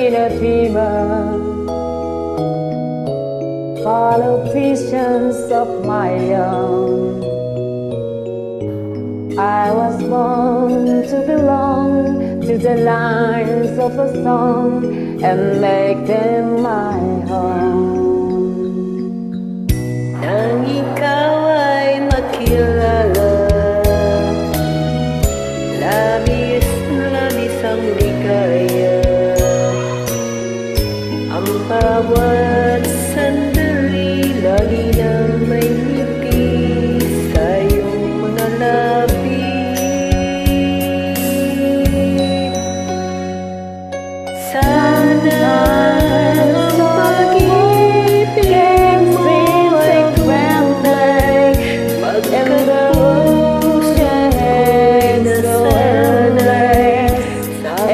Philippines. Follow visions of my own. I was born to belong to the lines of a song and make them my home.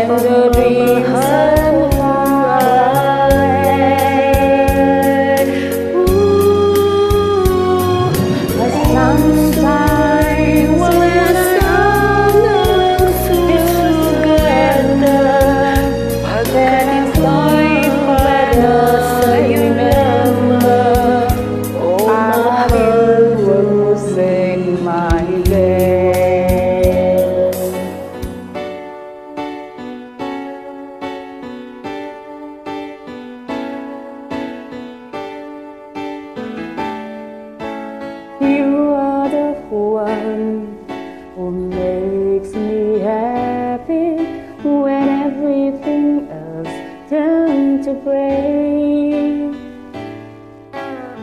Oh. to pray.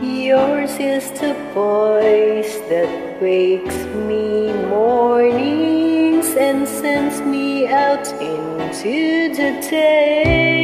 Yours is the voice that wakes me mornings and sends me out into the day.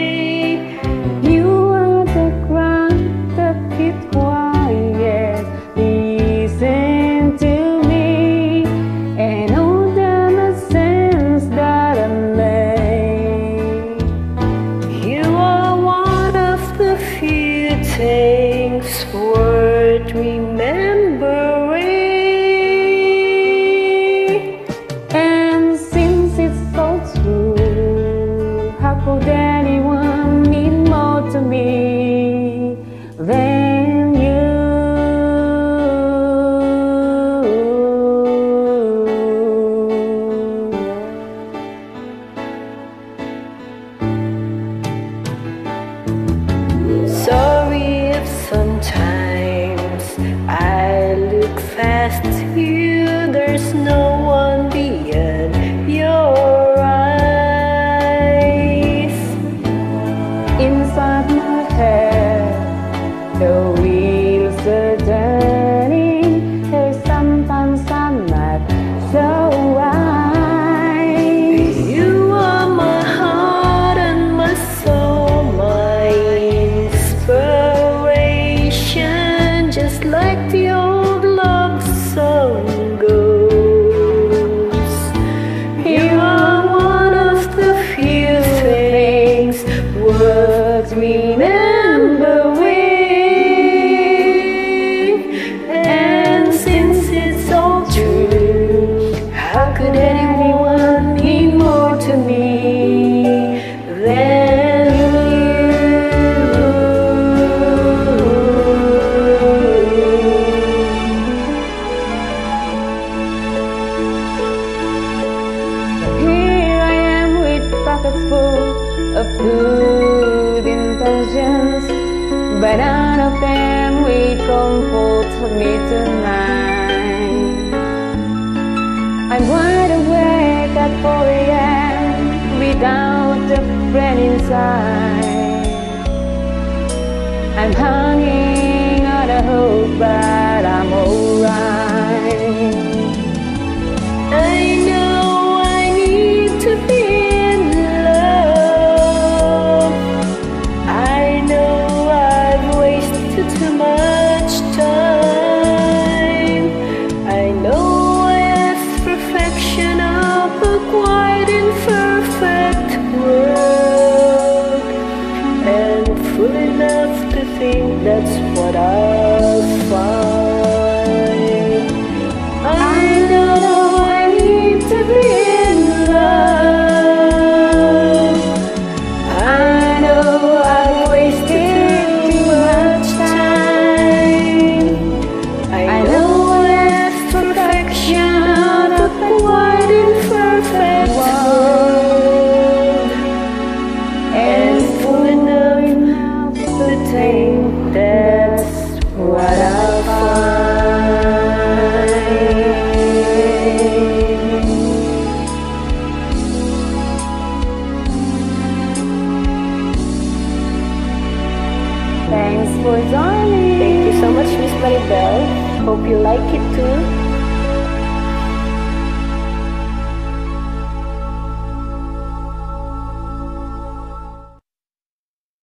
But none of them will to me tonight. I'm wide awake at 4 a.m. without a friend inside. think that's much, Miss Maribel. Hope you like it too.